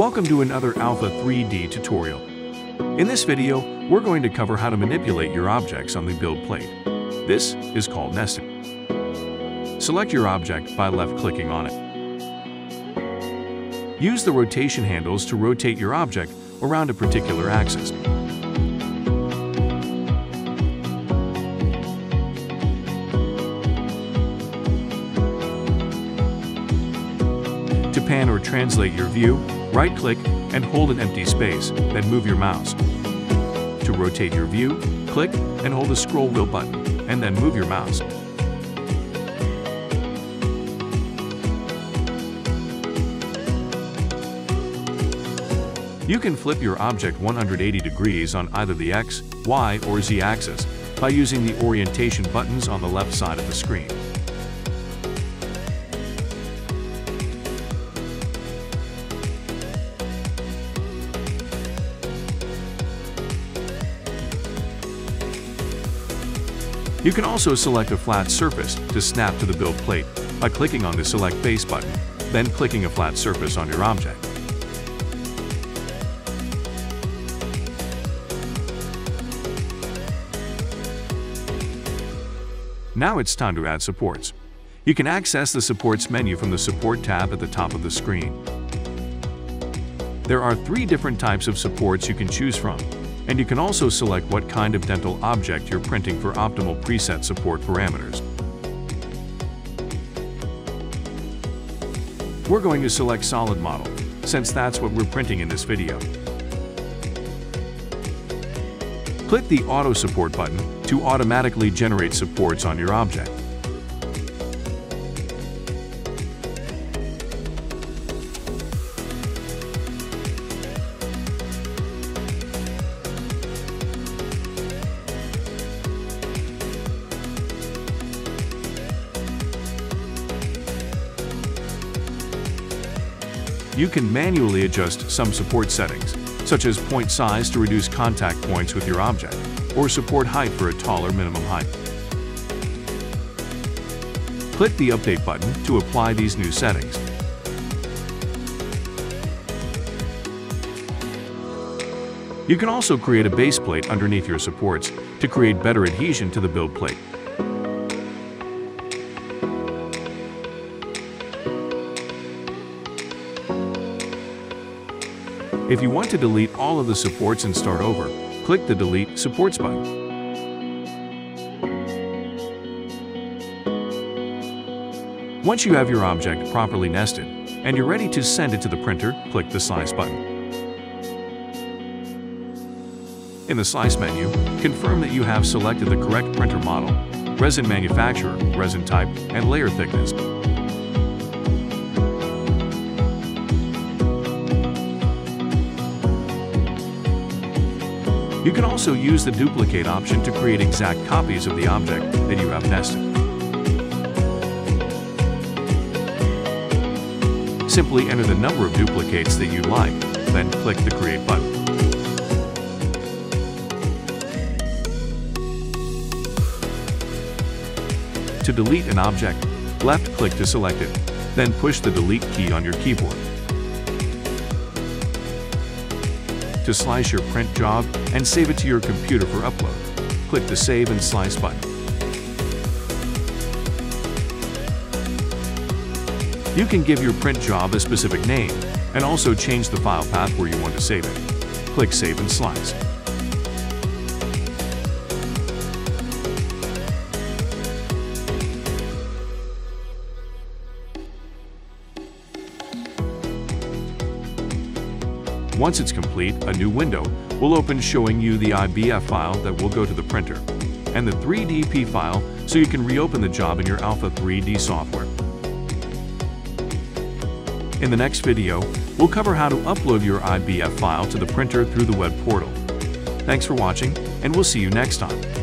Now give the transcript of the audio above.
Welcome to another Alpha 3D tutorial. In this video, we're going to cover how to manipulate your objects on the build plate. This is called nesting. Select your object by left-clicking on it. Use the rotation handles to rotate your object around a particular axis. To pan or translate your view, right-click and hold an empty space, then move your mouse. To rotate your view, click and hold the scroll wheel button, and then move your mouse. You can flip your object 180 degrees on either the X, Y, or Z axis by using the orientation buttons on the left side of the screen. You can also select a flat surface to snap to the build plate by clicking on the Select Base button, then clicking a flat surface on your object. Now it's time to add supports. You can access the Supports menu from the Support tab at the top of the screen. There are three different types of supports you can choose from, and you can also select what kind of dental object you're printing for optimal preset support parameters. We're going to select Solid Model, since that's what we're printing in this video. Click the Auto Support button to automatically generate supports on your object. You can manually adjust some support settings, such as point size to reduce contact points with your object, or support height for a taller minimum height. Click the Update button to apply these new settings. You can also create a base plate underneath your supports to create better adhesion to the build plate. If you want to delete all of the supports and start over, click the Delete Supports button. Once you have your object properly nested and you're ready to send it to the printer, click the Slice button. In the Slice menu, confirm that you have selected the correct printer model, resin manufacturer, resin type, and layer thickness. You can also use the duplicate option to create exact copies of the object that you have nested. Simply enter the number of duplicates that you'd like, then click the Create button. To delete an object, left-click to select it, then push the Delete key on your keyboard. To slice your print job and save it to your computer for upload. Click the Save and Slice button. You can give your print job a specific name and also change the file path where you want to save it. Click Save and Slice. Once it's complete, a new window will open showing you the IBF file that will go to the printer, and the 3DP file so you can reopen the job in your Alpha 3D software. In the next video, we'll cover how to upload your IBF file to the printer through the web portal. Thanks for watching, and we'll see you next time.